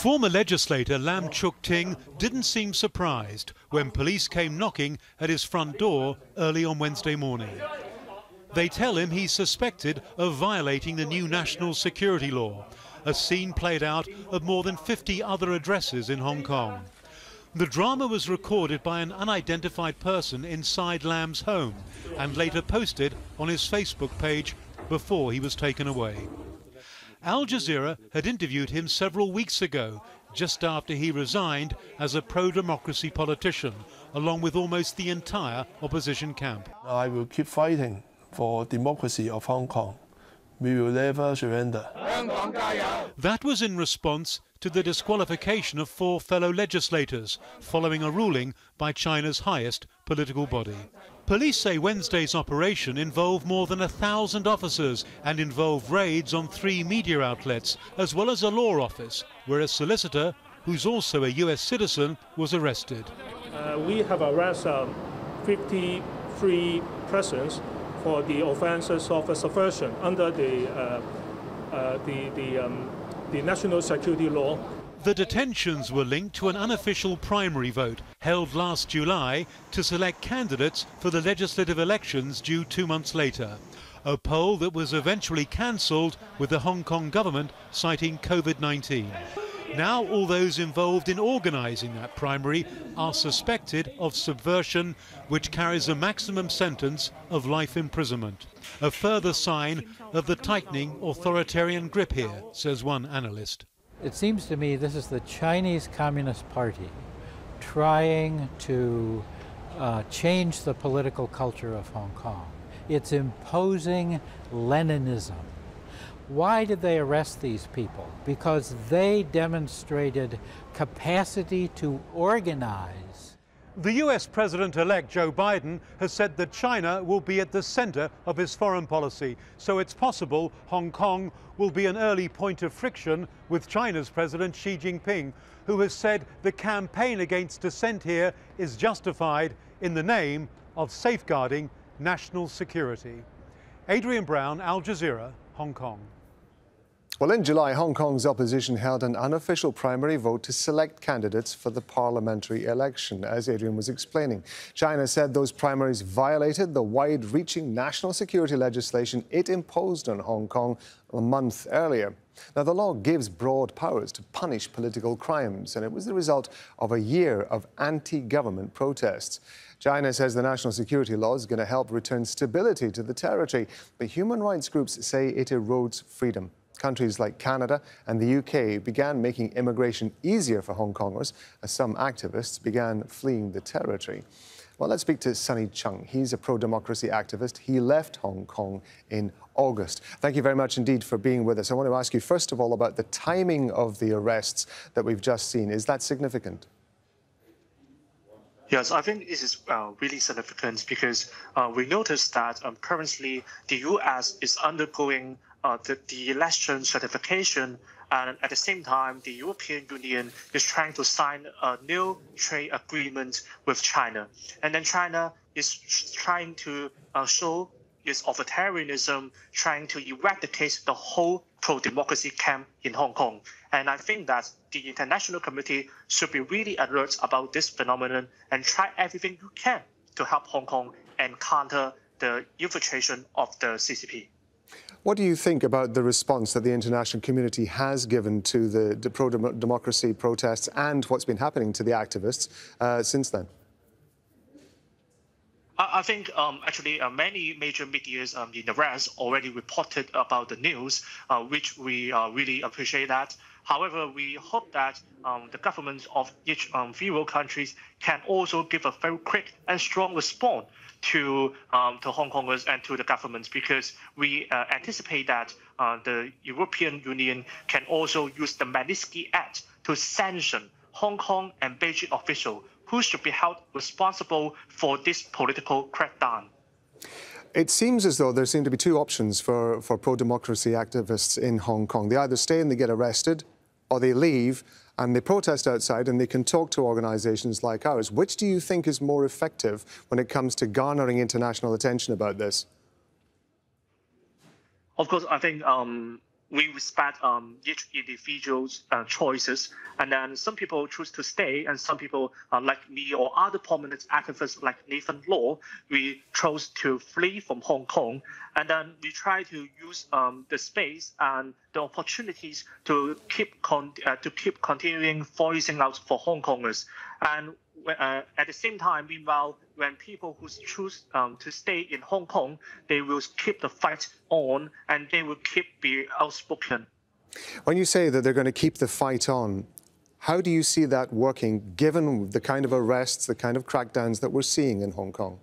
Former legislator Lam Cheuk Ting didn't seem surprised when police came knocking at his front door early on Wednesday morning. They tell him he's suspected of violating the new national security law, a scene played out at more than 50 other addresses in Hong Kong. The drama was recorded by an unidentified person inside Lam's home and later posted on his Facebook page before he was taken away. Al Jazeera had interviewed him several weeks ago, just after he resigned as a pro-democracy politician, along with almost the entire opposition camp. I will keep fighting for democracy of Hong Kong. We will never surrender. That was in response to the disqualification of four fellow legislators following a ruling by China's highest political body. Police say Wednesday's operation involved more than a thousand officers and involved raids on three media outlets, as well as a law office, where a solicitor, who's also a US citizen, was arrested. Uh, we have arrested um, 53 persons for the offences of subversion under the, uh, uh, the, the, um, the national security law. The detentions were linked to an unofficial primary vote held last July to select candidates for the legislative elections due two months later. A poll that was eventually cancelled with the Hong Kong government citing COVID 19. Now all those involved in organising that primary are suspected of subversion, which carries a maximum sentence of life imprisonment. A further sign of the tightening authoritarian grip here, says one analyst. It seems to me this is the Chinese Communist Party trying to uh, change the political culture of Hong Kong. It's imposing Leninism why did they arrest these people? Because they demonstrated capacity to organize. The US President elect Joe Biden has said that China will be at the center of his foreign policy, so it's possible Hong Kong will be an early point of friction with China's President Xi Jinping, who has said the campaign against dissent here is justified in the name of safeguarding national security. Adrian Brown, Al Jazeera, Hong Kong. Well, in July, Hong Kong's opposition held an unofficial primary vote to select candidates for the parliamentary election, as Adrian was explaining. China said those primaries violated the wide reaching national security legislation it imposed on Hong Kong a month earlier. Now, the law gives broad powers to punish political crimes, and it was the result of a year of anti government protests. China says the national security law is going to help return stability to the territory, but human rights groups say it erodes freedom. Countries like Canada and the UK began making immigration easier for Hong Kongers as some activists began fleeing the territory. Well, let's speak to Sunny Cheung. He's a pro democracy activist. He left Hong Kong in August. Thank you very much indeed for being with us. I want to ask you, first of all, about the timing of the arrests that we've just seen. Is that significant? Yes, I think this is uh, really significant because uh, we noticed that um, currently the U.S. is undergoing uh, the, the election certification. And at the same time, the European Union is trying to sign a new trade agreement with China. And then China is trying to uh, show its authoritarianism, trying to eradicate the whole pro-democracy camp in Hong Kong. And I think that the international community should be really alert about this phenomenon and try everything you can to help Hong Kong and counter the infiltration of the CCP. What do you think about the response that the international community has given to the, pro-democracy protests and what's been happening to the activists uh, since then? I think um, actually uh, many major media um, in the West already reported about the news, uh, which we uh, really appreciate that. However, we hope that um, the governments of each um, countries can also give a very quick and strong response to um, to Hong Kongers and to the governments because we uh, anticipate that uh, the European Union can also use the Magnitsky Act to sanction Hong Kong and Beijing officials who should be held responsible for this political crackdown. It seems as though there seem to be two options for, for pro-democracy activists in Hong Kong. They either stay and they get arrested, or they leave and they protest outside and they can talk to organisations like ours. Which do you think is more effective when it comes to garnering international attention about this? Of course, I think um, we respect um, each individual's uh, choices. And then some people choose to stay, and some people, uh, like me or other prominent activists like Nathan Law, we chose to flee from Hong Kong. And then we try to use um, the space and the opportunities to keep con- uh, to keep continuing voicing out for Hong Kongers. And uh, at the same time, meanwhile, when people who choose um, to stay in Hong Kong, they will keep the fight on and they will keep be outspoken. When you say that they're going to keep the fight on, how do you see that working given the kind of arrests, the kind of crackdowns that we're seeing in Hong Kong?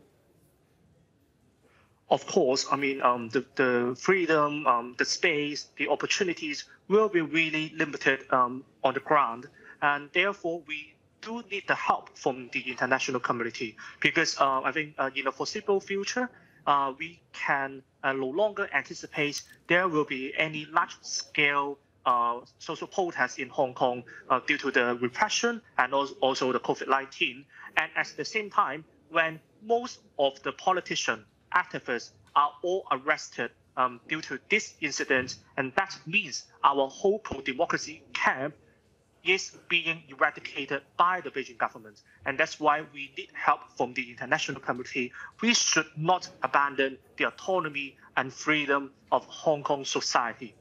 Of course, I mean, um, the, the freedom, um, the space, the opportunities will be really limited um, on the ground. And therefore, we do need the help from the international community because uh, I think uh, in the foreseeable future, uh, we can uh, no longer anticipate there will be any large-scale uh, social protests in Hong Kong uh, due to the repression and also the COVID-19. And at the same time, when most of the politicians, activists are all arrested um, due to this incident, and that means our whole pro-democracy camp is being eradicated by the Beijing government. And that's why we need help from the international community. We should not abandon the autonomy and freedom of Hong Kong society.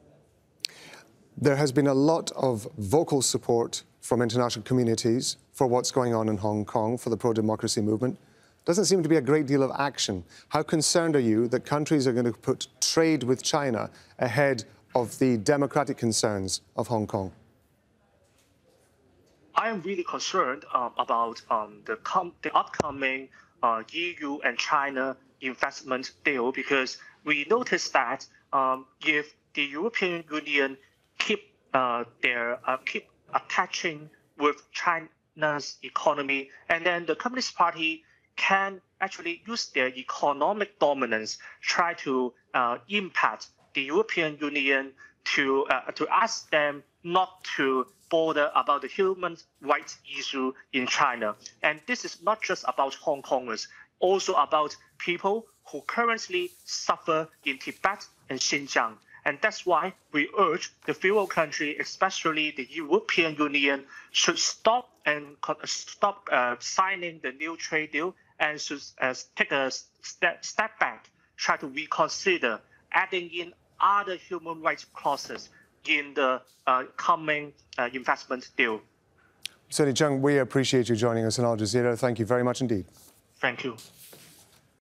There has been a lot of vocal support from international communities for what's going on in Hong Kong for the pro democracy movement. Doesn't seem to be a great deal of action. How concerned are you that countries are going to put trade with China ahead of the democratic concerns of Hong Kong? I am really concerned um, about um, the, the upcoming uh, EU and China investment deal because we noticed that um, if the European Union keep uh, their uh, keep attaching with China's economy, and then the Communist Party can actually use their economic dominance, try to uh, impact the European Union to uh, to ask them not to bother about the human rights issue in China. And this is not just about Hong Kongers, also about people who currently suffer in Tibet and Xinjiang. And that's why we urge the fellow country, especially the European Union, should stop and stop uh, signing the new trade deal and should uh, take a step, step back, try to reconsider adding in other human rights clauses in the uh, coming uh, investment deal. Senator Cheung, we appreciate you joining us on Al Jazeera. Thank you very much indeed. Thank you.